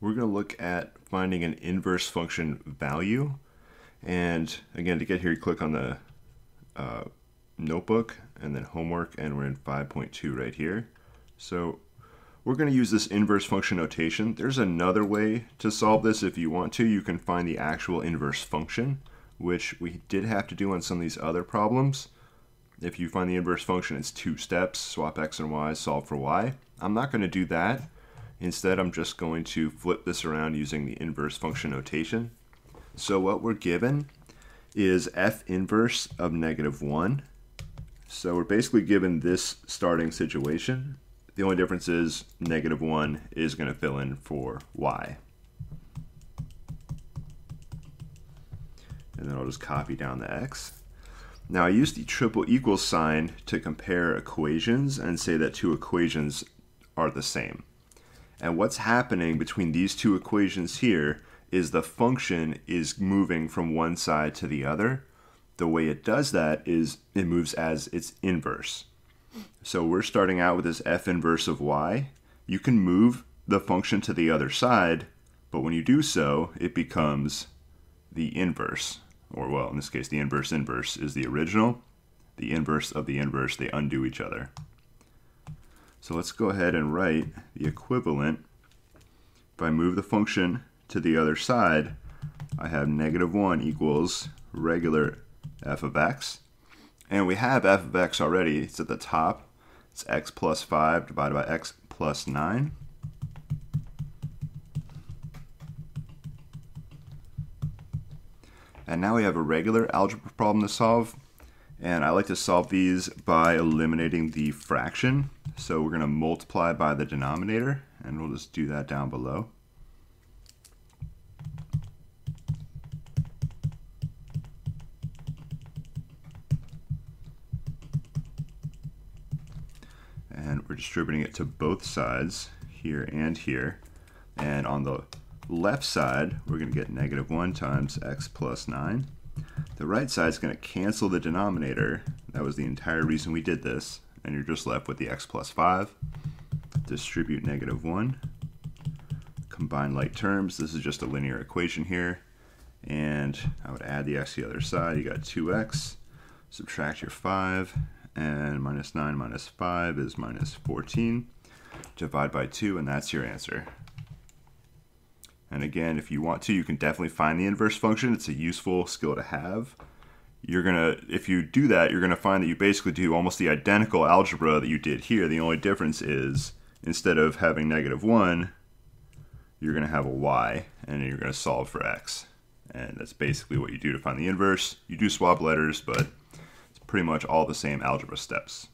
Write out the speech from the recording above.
we're going to look at finding an inverse function value. And again, to get here, you click on the uh, notebook and then homework, and we're in 5.2 right here. So we're going to use this inverse function notation. There's another way to solve this if you want to. You can find the actual inverse function, which we did have to do on some of these other problems. If you find the inverse function, it's two steps, swap x and y, solve for y. I'm not going to do that. Instead, I'm just going to flip this around using the inverse function notation. So what we're given is f inverse of negative 1. So we're basically given this starting situation. The only difference is negative 1 is going to fill in for y. And then I'll just copy down the x. Now I use the triple equal sign to compare equations and say that two equations are the same. And what's happening between these two equations here is the function is moving from one side to the other. The way it does that is it moves as its inverse. So we're starting out with this f inverse of y. You can move the function to the other side, but when you do so, it becomes the inverse. Or well, in this case, the inverse inverse is the original. The inverse of the inverse, they undo each other. So let's go ahead and write the equivalent. If I move the function to the other side, I have negative 1 equals regular f of x. And we have f of x already. It's at the top. It's x plus 5 divided by x plus 9. And now we have a regular algebra problem to solve. And I like to solve these by eliminating the fraction. So we're going to multiply by the denominator, and we'll just do that down below. And we're distributing it to both sides, here and here. And on the left side, we're going to get negative 1 times x plus 9. The right side is going to cancel the denominator. That was the entire reason we did this and you're just left with the x plus 5. Distribute negative 1. Combine like terms. This is just a linear equation here. And I would add the x to the other side. You got 2x. Subtract your 5. And minus 9 minus 5 is minus 14. Divide by 2, and that's your answer. And again, if you want to, you can definitely find the inverse function. It's a useful skill to have you're gonna if you do that you're gonna find that you basically do almost the identical algebra that you did here. The only difference is instead of having negative 1 you're gonna have a y and you're gonna solve for x. And that's basically what you do to find the inverse. You do swap letters but it's pretty much all the same algebra steps